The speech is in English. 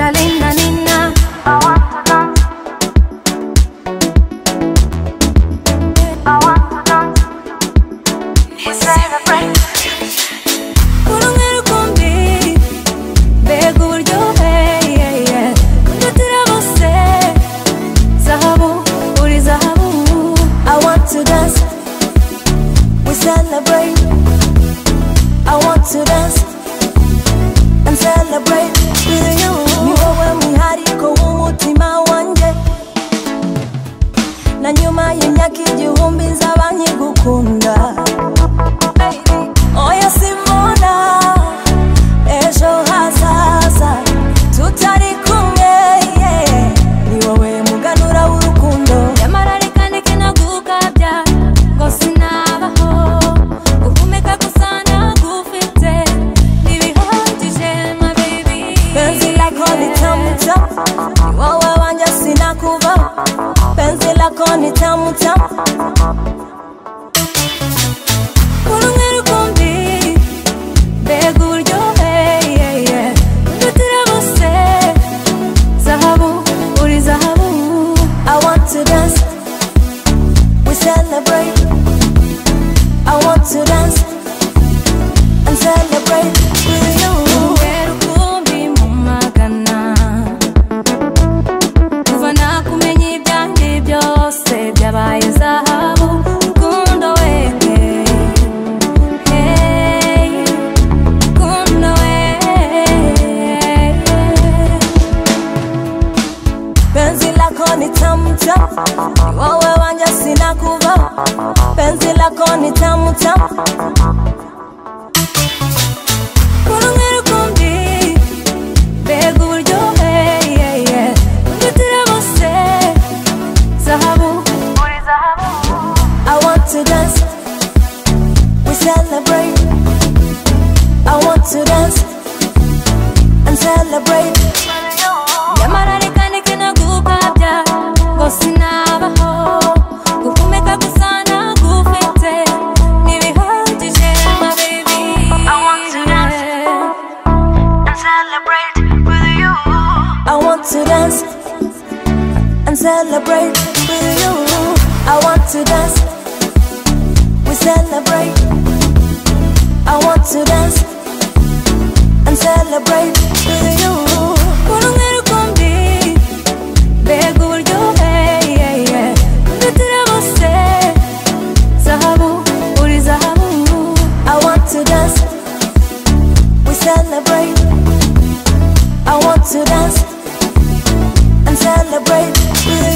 Challenge. na nyuma y'imyaka igihumbi nzaba nkigukunda job. You want to dance and celebrate with you. I want to dance, we celebrate. I want to dance and celebrate. celebrate.